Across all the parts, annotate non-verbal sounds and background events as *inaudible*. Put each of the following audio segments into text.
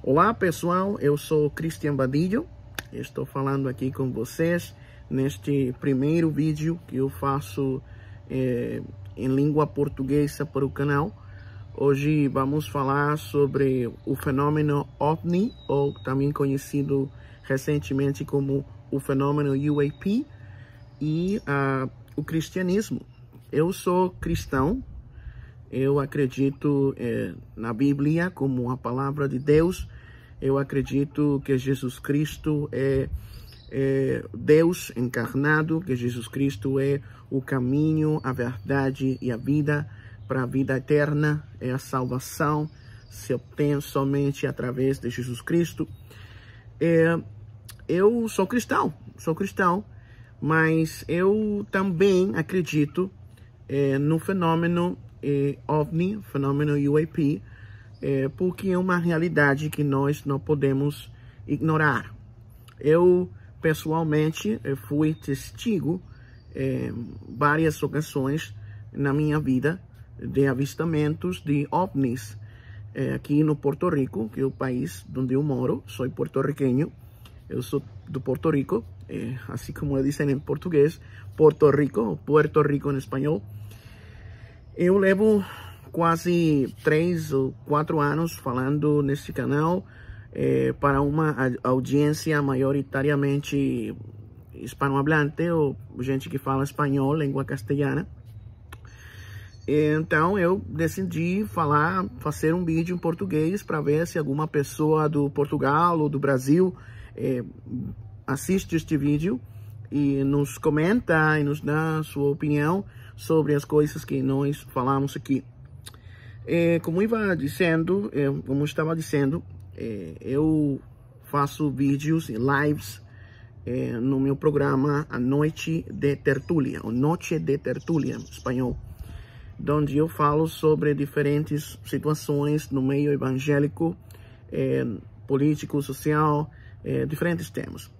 Olá pessoal, eu sou Cristian Badillo, estou falando aqui com vocês neste primeiro vídeo que eu faço eh, em língua portuguesa para o canal. Hoje vamos falar sobre o fenômeno OVNI, ou também conhecido recentemente como o fenômeno UAP, e uh, o cristianismo. Eu sou cristão, eu acredito eh, na Bíblia como a palavra de Deus. Eu acredito que Jesus Cristo é, é Deus encarnado, que Jesus Cristo é o caminho, a verdade e a vida para a vida eterna. É a salvação se obtém somente através de Jesus Cristo. É, eu sou cristão, sou cristão, mas eu também acredito é, no fenômeno é, OVNI, fenômeno UAP, é, porque é uma realidade que nós não podemos ignorar. Eu, pessoalmente, fui testigo é, várias ocasiões na minha vida de avistamentos de OVNIs é, aqui no Porto Rico, que é o país onde eu moro, sou porto-riquenho, eu sou do Porto Rico, é, *laughs* assim como dizem em português, Porto Rico, Puerto Rico em espanhol. Eu levo quase três ou quatro anos falando nesse canal eh, para uma audiência maioritariamente hispanohablante ou gente que fala espanhol, língua castelhana. Então eu decidi falar, fazer um vídeo em português para ver se alguma pessoa do Portugal ou do Brasil eh, assiste este vídeo e nos comenta e nos dá sua opinião sobre as coisas que nós falamos aqui. É, como iba dizendo, é, como estava dizendo, é, eu faço vídeos e lives é, no meu programa A Noite de Tertúlia, ou Noite de Tertúlia, em espanhol, onde eu falo sobre diferentes situações no meio evangélico, é, político, social, é, diferentes temas.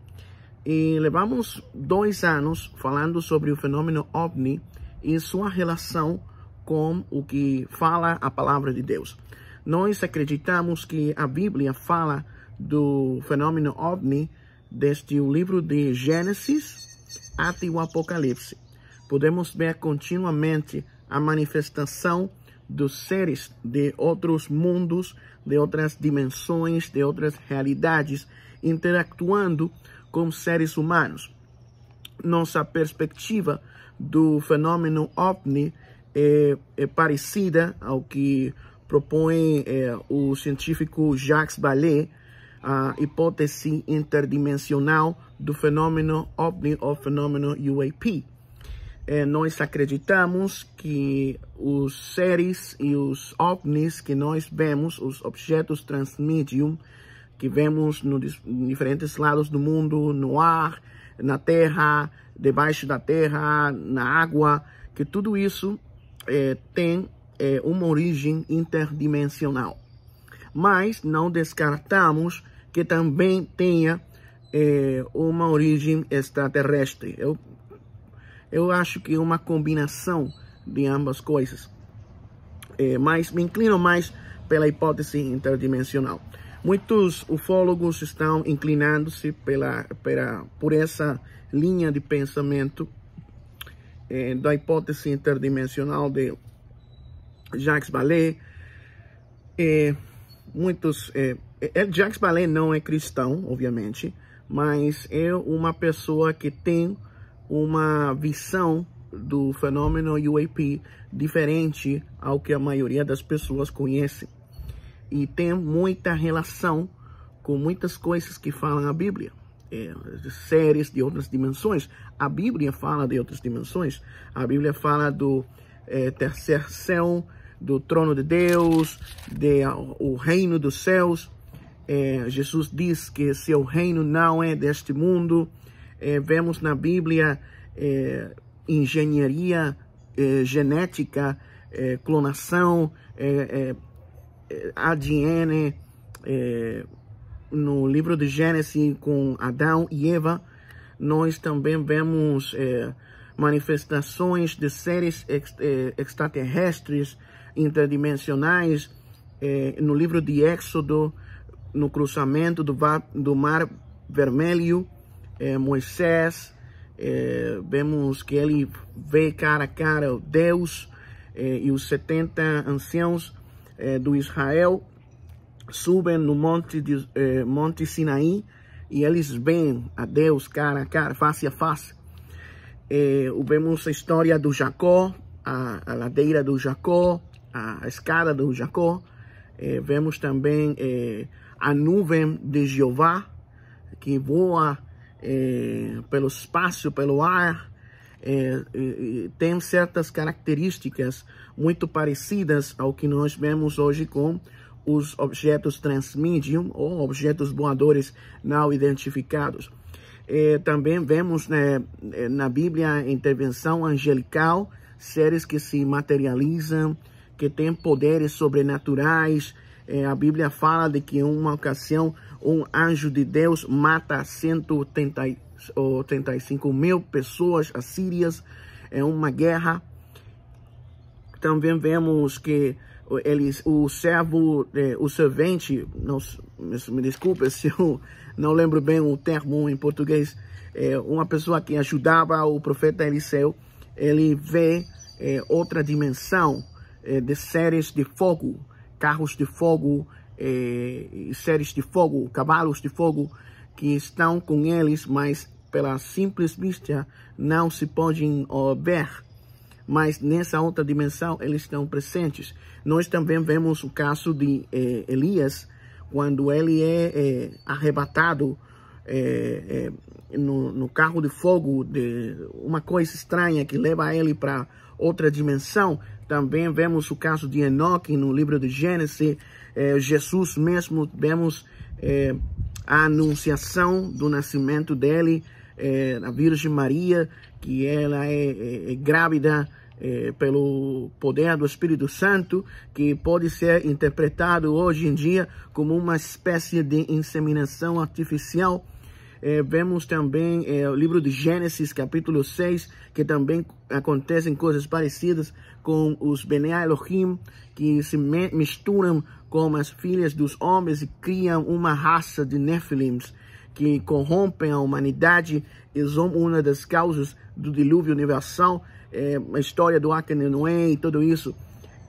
E levamos dois anos falando sobre o fenômeno OVNI, e sua relação com o que fala a palavra de Deus. Nós acreditamos que a Bíblia fala do fenômeno OVNI desde o livro de Gênesis até o Apocalipse. Podemos ver continuamente a manifestação dos seres de outros mundos, de outras dimensões, de outras realidades, interactuando com seres humanos. Nossa perspectiva do fenômeno OVNI é, é parecida ao que propõe é, o científico Jacques Vallée, a hipótese interdimensional do fenômeno OVNI ou fenômeno UAP. É, nós acreditamos que os seres e os OVNIs que nós vemos, os objetos transmedium, que vemos nos diferentes lados do mundo, no ar, na terra, debaixo da terra, na água, que tudo isso é, tem é, uma origem interdimensional. Mas não descartamos que também tenha é, uma origem extraterrestre. Eu, eu acho que é uma combinação de ambas coisas. Mas me inclino mais pela hipótese interdimensional. Muitos ufólogos estão inclinando-se pela, pela, por essa linha de pensamento eh, da hipótese interdimensional de Jacques Vallée. Eh, muitos, eh, Jacques Vallée não é cristão, obviamente, mas é uma pessoa que tem uma visão do fenômeno UAP diferente ao que a maioria das pessoas conhece e tem muita relação com muitas coisas que falam a Bíblia. É, séries de outras dimensões. A Bíblia fala de outras dimensões. A Bíblia fala do é, terceiro céu, do trono de Deus, de, o reino dos céus. É, Jesus diz que seu reino não é deste mundo. É, vemos na Bíblia é, engenharia é, genética, é, clonação, ADN é, no livro de Gênesis com Adão e Eva, nós também vemos é, manifestações de seres ex, é, extraterrestres interdimensionais é, no livro de Éxodo, no cruzamento do, do Mar Vermelho, é, Moisés, é, vemos que ele vê cara a cara Deus e os 70 anciãos é, do Israel subem no monte, de, é, monte Sinaí e eles veem a Deus cara a cara, face a face. É, vemos a história do Jacó, a, a ladeira do Jacó, a, a escada do Jacó. É, vemos também é, a nuvem de Jeová, que voa é, pelo espaço, pelo ar, é, tem certas características muito parecidas ao que nós vemos hoje com os objetos transmedium ou objetos voadores não identificados. É, também vemos né, na Bíblia intervenção angelical, seres que se materializam, que têm poderes sobrenaturais. É, a Bíblia fala de que em uma ocasião um anjo de Deus mata 185 mil pessoas assírias em uma guerra. Também vemos que eles, o servo, é, o servente, não, me desculpe *laughs* se eu não lembro bem o termo em português, é, uma pessoa que ajudava o profeta Eliseu, ele vê é, outra dimensão é, de séries de fogo, carros de fogo, é, séries de fogo, cavalos de fogo que estão com eles, mas pela simples vista não se podem ver. Mas nessa outra dimensão eles estão presentes. Nós também vemos o caso de eh, Elias, quando ele é, é arrebatado é, é, no, no, carro de fogo, de uma coisa estranha que leva ele para outra dimensão. Também vemos o caso de Enoque no livro de Gênesis. É, Jesus mesmo, vemos é, a anunciação do nascimento dele, é, a Virgem Maria, que ela é, é, é grávida pelo poder do Espírito Santo, que pode ser interpretado hoje em dia como uma espécie de inseminação artificial. É, vemos também é, o livro de Gênesis, capítulo 6, que também acontecem coisas parecidas com os Bene Elohim, que se misturam com as filhas dos homens e criam uma raça de Nephilims que corrompem a humanidade e são uma das causas do dilúvio universal é, a história do Arca de Noé e tudo isso.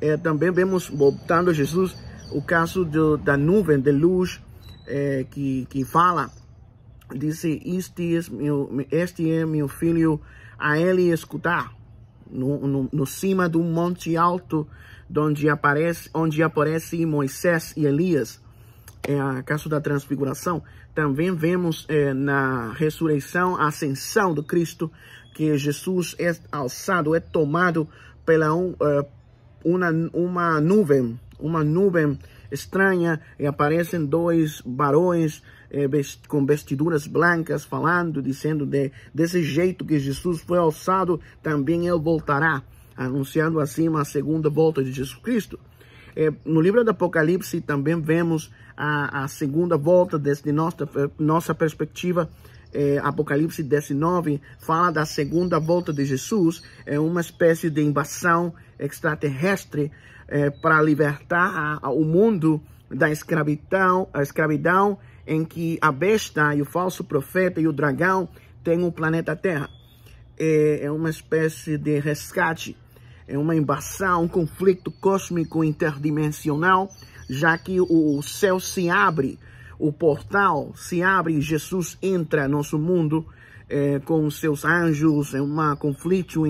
É, também vemos, voltando a Jesus, o caso do, da nuvem de luz é, que, que fala, disse, este, é meu, este é meu filho, a ele escutar, no, no, no cima do monte alto, onde aparece, onde aparece Moisés e Elias, é a caso da transfiguração. Também vemos é, na ressurreição, a ascensão do Cristo, que Jesus é alçado, é tomado pela um, uh, uma, uma nuvem, uma nuvem estranha, e aparecem dois barões eh, vest com vestiduras blancas, falando, dizendo de, desse jeito que Jesus foi alçado, também ele voltará, anunciando assim a segunda volta de Jesus Cristo. Eh, no livro do Apocalipse também vemos a, a segunda volta desde nossa, nossa perspectiva é, Apocalipse 19 fala da segunda volta de Jesus, é uma espécie de invasão extraterrestre é, para libertar a, a, o mundo da escravidão, a escravidão em que a besta e o falso profeta e o dragão têm o planeta Terra. É, é uma espécie de resgate, é uma invasão, um conflito cósmico interdimensional, já que o céu se abre o portal se abre e Jesus entra no nosso mundo é, com seus anjos, é uma conflito,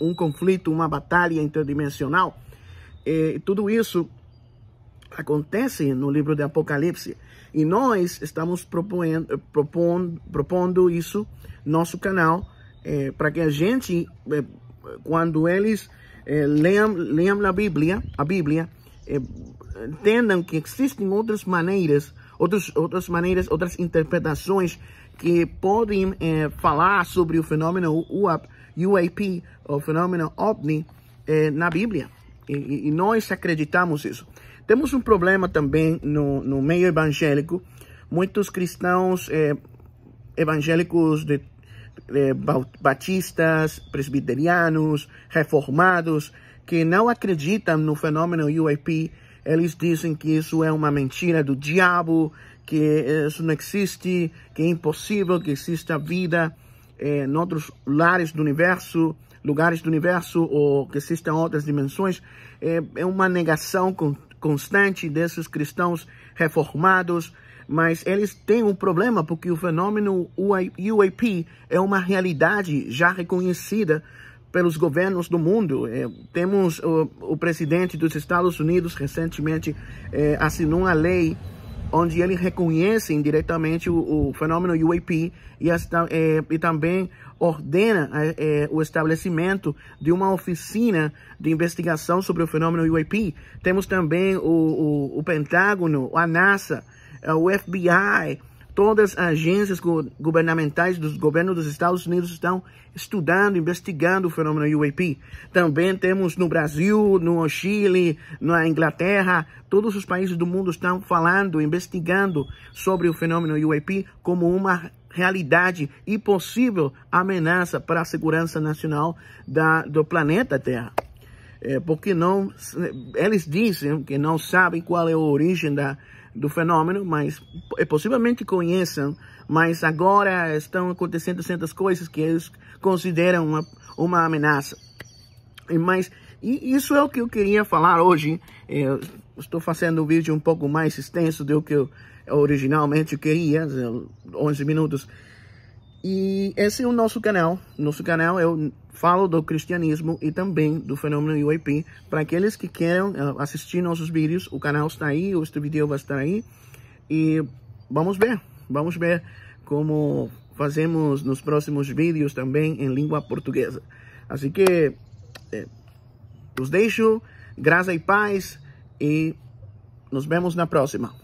um conflito, uma batalha interdimensional. Tudo isso acontece no livro de Apocalipse. E nós estamos propondo, propondo, propondo isso nosso canal é, para que a gente, é, quando eles é, leiam, leiam a Bíblia, a Bíblia, entendam que existem outras maneiras outros, outras maneiras, outras interpretações que podem falar sobre o fenômeno UAP, UAP, o fenômeno OVNI, na Bíblia. E, e, nós acreditamos isso. Temos um problema também no, no meio evangélico. Muitos cristãos é, evangélicos de, de, batistas, presbiterianos, reformados, que não acreditam no fenômeno UAP, eles dizem que isso é uma mentira do diabo, que isso não existe, que é impossível que exista vida eh, em outros lares do universo, lugares do universo, ou que existam outras dimensões. É, é uma negação constante desses cristãos reformados, mas eles têm um problema porque o fenômeno UAP é uma realidade já reconhecida pelos governos do mundo. É, temos o, o, presidente dos Estados Unidos recentemente é, assinou uma lei onde ele reconhece indiretamente o, o fenômeno UAP e, esta, é, e também ordena é, o estabelecimento de uma oficina de investigação sobre o fenômeno UAP. Temos também o, o, o Pentágono, a NASA, o FBI, Todas as agências governamentais dos governos dos Estados Unidos estão estudando, investigando o fenômeno UAP. Também temos no Brasil, no Chile, na Inglaterra, todos os países do mundo estão falando, investigando sobre o fenômeno UAP como uma realidade e possível ameaça para a segurança nacional da, do planeta Terra. É, porque não, eles dizem que não sabem qual é a origem da, do fenômeno, mas é, possivelmente conheçam, mas agora estão acontecendo certas coisas que eles consideram uma, uma ameaça. Mas isso é o que eu queria falar hoje. Eu estou fazendo um vídeo um pouco mais extenso do que eu originalmente queria, 11 minutos. E esse é o nosso canal. Nosso canal eu falo do cristianismo e também do fenômeno UAP. Para aqueles que queiram uh, assistir nossos vídeos, o canal está aí, este vídeo vai estar aí. E vamos ver, vamos ver como fazemos nos próximos vídeos também em língua portuguesa. Assim que eh, os deixo, graça e paz e nos vemos na próxima.